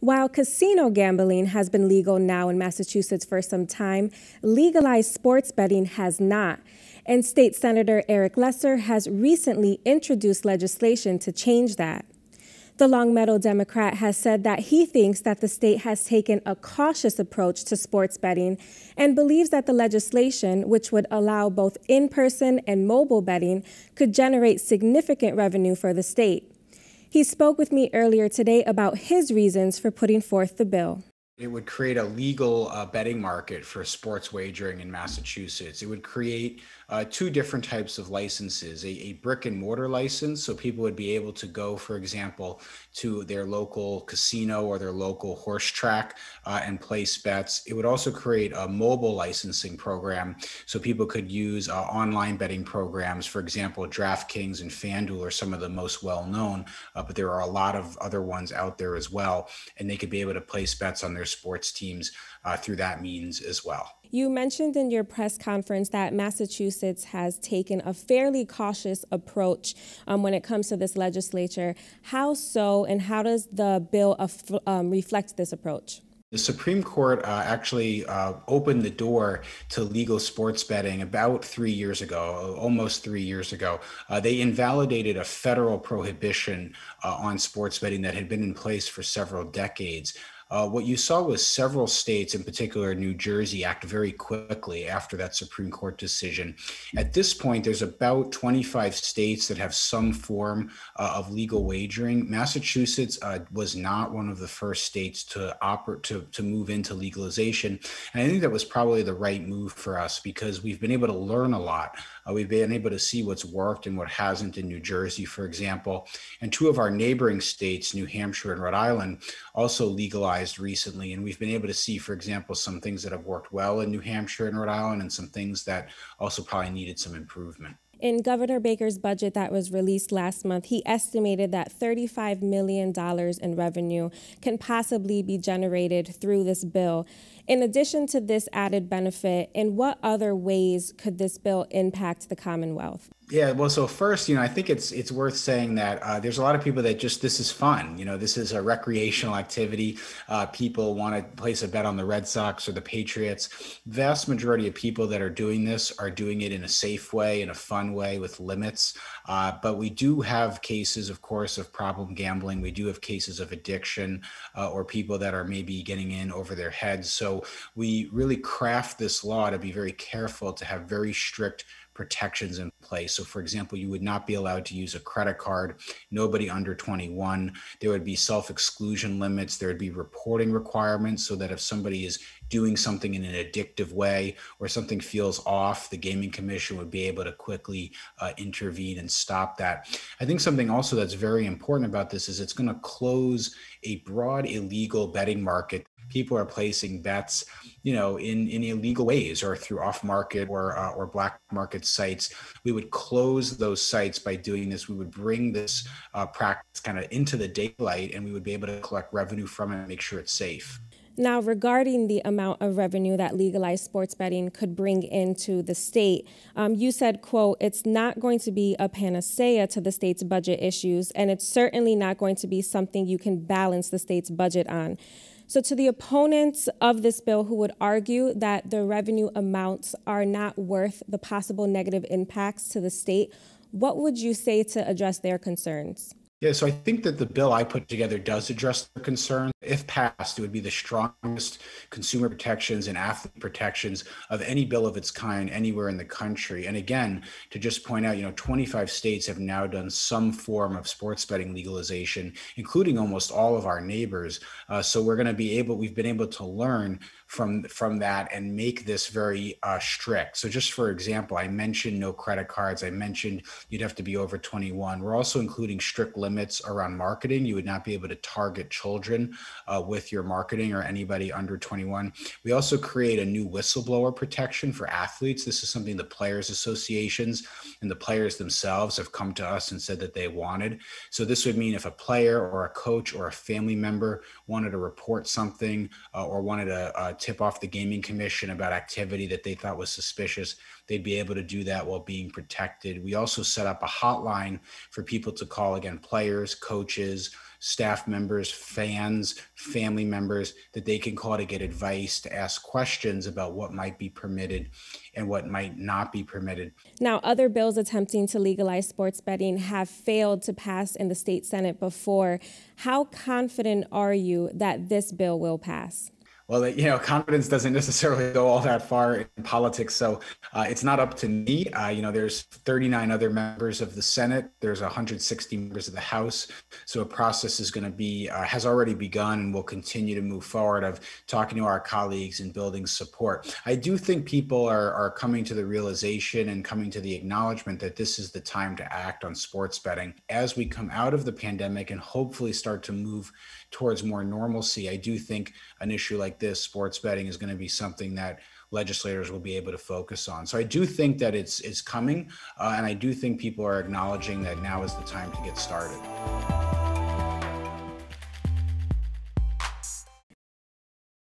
While casino gambling has been legal now in Massachusetts for some time, legalized sports betting has not. And State Senator Eric Lesser has recently introduced legislation to change that. The Longmeadow Democrat has said that he thinks that the state has taken a cautious approach to sports betting and believes that the legislation, which would allow both in person and mobile betting, could generate significant revenue for the state. He spoke with me earlier today about his reasons for putting forth the bill. It would create a legal uh, betting market for sports wagering in Massachusetts. It would create uh, two different types of licenses a, a, brick and mortar license. So people would be able to go, for example, to their local casino or their local horse track uh, and place bets. It would also create a mobile licensing program. So people could use uh, online betting programs. For example, DraftKings and FanDuel are some of the most well known, uh, but there are a lot of other ones out there as well. And they could be able to place bets on their sports teams uh, through that means as well. You mentioned in your press conference that Massachusetts has taken a fairly cautious approach um, when it comes to this legislature. How so, and how does the bill um, reflect this approach? The Supreme Court uh, actually uh, opened the door to legal sports betting about three years ago, almost three years ago. Uh, they invalidated a federal prohibition uh, on sports betting that had been in place for several decades. Uh, what you saw was several states, in particular New Jersey, act very quickly after that Supreme Court decision. At this point, there's about 25 states that have some form uh, of legal wagering. Massachusetts uh, was not one of the first states to operate to, to move into legalization, and I think that was probably the right move for us because we've been able to learn a lot. Uh, we've been able to see what's worked and what hasn't in New Jersey, for example, and two of our neighboring states, New Hampshire and Rhode Island, also legalized recently. And we've been able to see, for example, some things that have worked well in New Hampshire and Rhode Island, and some things that also probably needed some improvement. In Governor Baker's budget that was released last month, he estimated that $35 million in revenue can possibly be generated through this bill. In addition to this added benefit, in what other ways could this bill impact the Commonwealth? Yeah, well, so first, you know, I think it's it's worth saying that uh, there's a lot of people that just this is fun. You know, this is a recreational activity. Uh, people want to place a bet on the Red Sox or the Patriots. Vast majority of people that are doing this are doing it in a safe way, in a fun way, with limits. Uh, but we do have cases, of course, of problem gambling. We do have cases of addiction uh, or people that are maybe getting in over their heads. So we really craft this law to be very careful to have very strict protections in place. So, for example, you would not be allowed to use a credit card, nobody under 21. There would be self exclusion limits, there would be reporting requirements so that if somebody is doing something in an addictive way or something feels off, the Gaming Commission would be able to quickly uh, intervene and stop that. I think something also that's very important about this is it's going to close a broad illegal betting market people are placing bets, you know, in, in illegal ways or through off market or, uh, or black market sites. We would close those sites by doing this. We would bring this uh, practice kind of into the daylight and we would be able to collect revenue from it and make sure it's safe. Now, regarding the amount of revenue that legalized sports betting could bring into the state, um, you said, quote, it's not going to be a panacea to the state's budget issues, and it's certainly not going to be something you can balance the state's budget on. So, to the opponents of this bill who would argue that the revenue amounts are not worth the possible negative impacts to the state, what would you say to address their concerns? Yeah, so I think that the bill I put together does address the concern. If passed, it would be the strongest consumer protections and athlete protections of any bill of its kind anywhere in the country. And again, to just point out, you know, 25 states have now done some form of sports betting legalization, including almost all of our neighbors. Uh, so we're going to be able, we've been able to learn from from that and make this very uh, strict. So just for example, I mentioned no credit cards. I mentioned you'd have to be over 21. We're also including strict limits around marketing. You would not be able to target children uh, with your marketing or anybody under 21. We also create a new whistleblower protection for athletes. This is something the players associations and the players themselves have come to us and said that they wanted. So this would mean if a player or a coach or a family member wanted to report something uh, or wanted to tip off the gaming commission about activity that they thought was suspicious, they'd be able to do that while being protected. We also set up a hotline for people to call again players, coaches, staff members, fans, family members that they can call to get advice, to ask questions about what might be permitted and what might not be permitted. Now, other bills attempting to legalize sports betting have failed to pass in the state Senate before. How confident are you that this bill will pass? Well, you know, confidence doesn't necessarily go all that far in politics. So uh, it's not up to me. Uh, you know, there's 39 other members of the Senate. There's 160 members of the House. So a process is going to be uh, has already begun and will continue to move forward of talking to our colleagues and building support. I do think people are are coming to the realization and coming to the acknowledgement that this is the time to act on sports betting as we come out of the pandemic and hopefully start to move towards more normalcy. I do think an issue like this, sports betting, is going to be something that legislators will be able to focus on. So I do think that it's it's coming, uh, and I do think people are acknowledging that now is the time to get started.